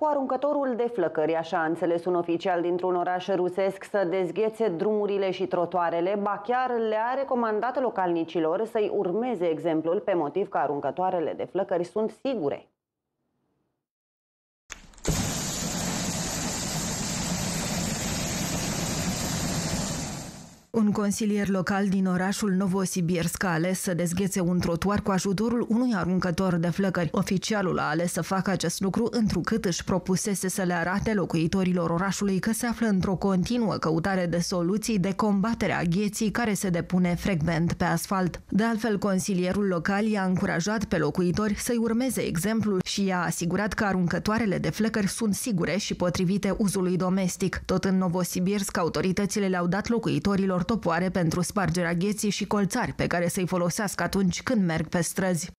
Cu aruncătorul de flăcări, așa a înțeles un oficial dintr-un oraș rusesc să dezghețe drumurile și trotoarele, ba chiar le-a recomandat localnicilor să-i urmeze exemplul pe motiv că aruncătoarele de flăcări sunt sigure. Un consilier local din orașul Novosibirsk a ales să dezghețe un trotuar cu ajutorul unui aruncător de flăcări. Oficialul a ales să facă acest lucru întrucât își propusese să le arate locuitorilor orașului că se află într-o continuă căutare de soluții de combatere a gheții care se depune frecvent pe asfalt. De altfel, consilierul local i-a încurajat pe locuitori să-i urmeze exemplul și i-a asigurat că aruncătoarele de flăcări sunt sigure și potrivite uzului domestic. Tot în Novosibirsk, autoritățile le-au dat locuitorilor topoare pentru spargerea gheții și colțari pe care să-i folosească atunci când merg pe străzi.